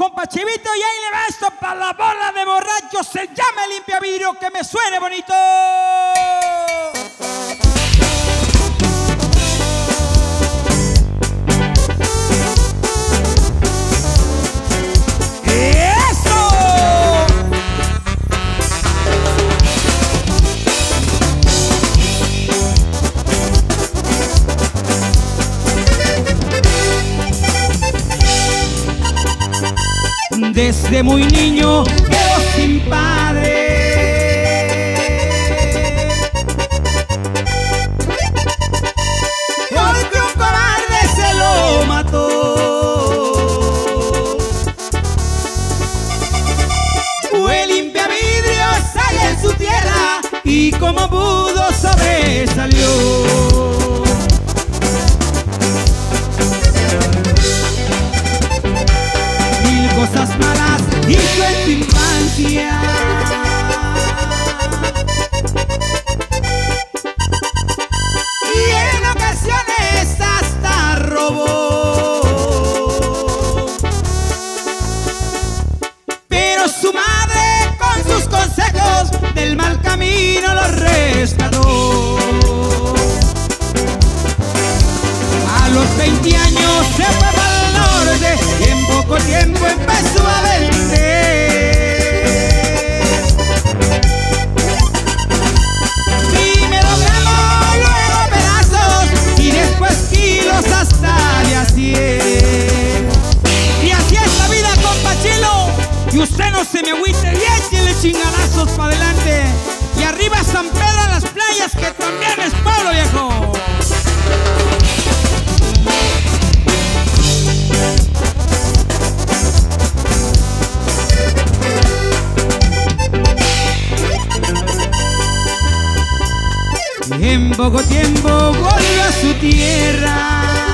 Compa Chivito, y ahí le va esto para la bola de borrachos. Se llama limpia vidrio, que me suene bonito. Desde muy niño quedó sin padre. Porque un cobarde se lo mató. Fue limpia vidrios allá en su tierra y como pudo sobresalió. Cosas malas hizo en infancia. Y en ocasiones hasta robó. Pero su madre con sus consejos del mal camino lo rescató. A los 20 años se fue poco tiempo empezó a vender. En poco tiempo volvió a su tierra.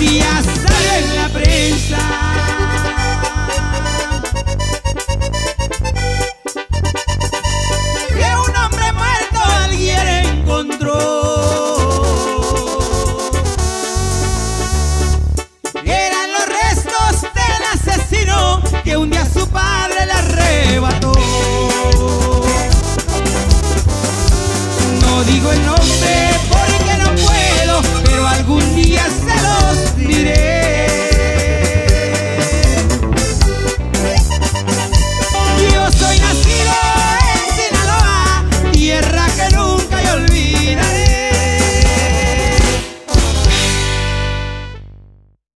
gracias.